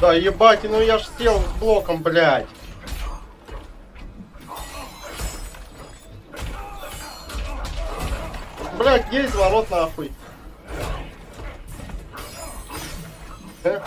Да, ебать, ну я ж сел с блоком, блядь. Блядь, есть ворот нахуй. Э?